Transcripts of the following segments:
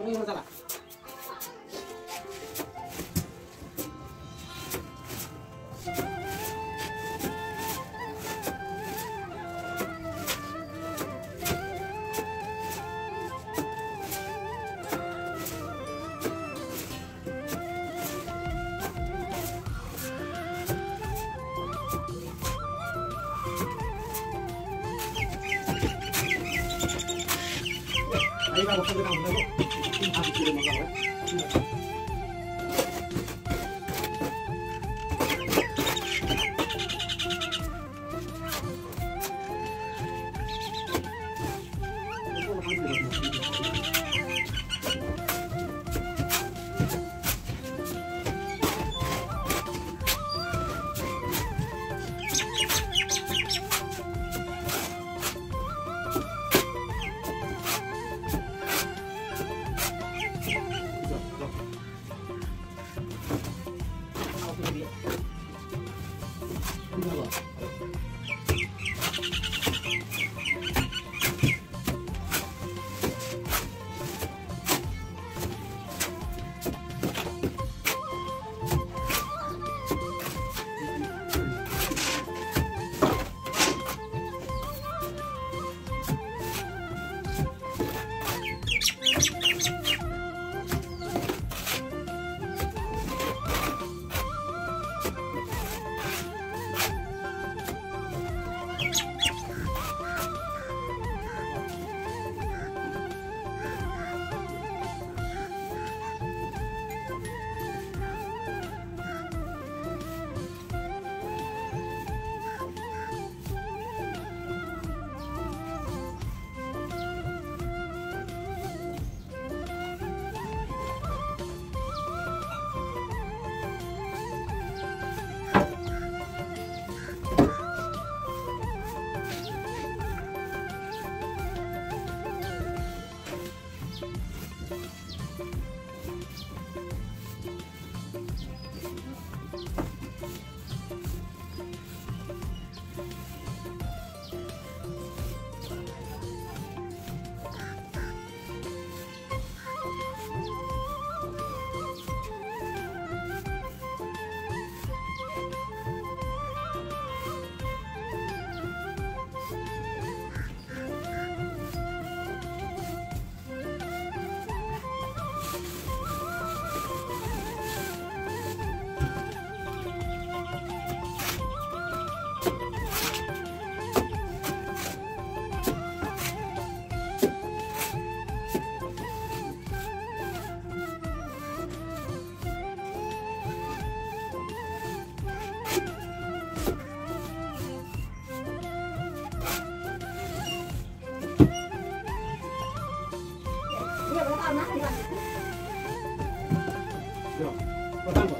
तुम्ही घेऊन चला 아이가 먹고 그냥 먹고 今食べてるもの。だわ。哪里？我看过。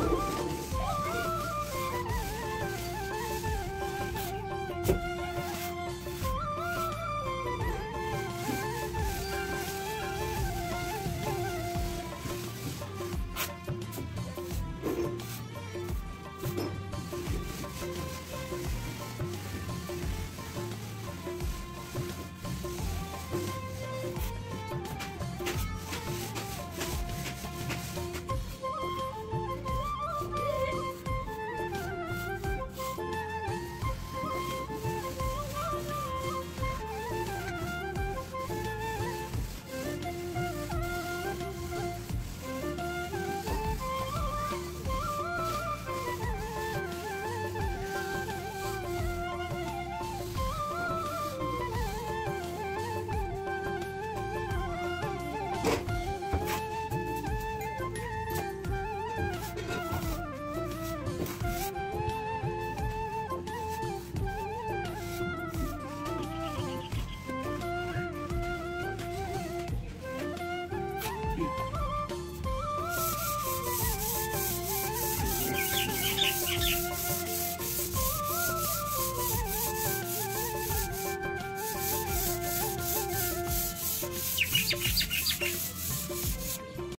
Oh.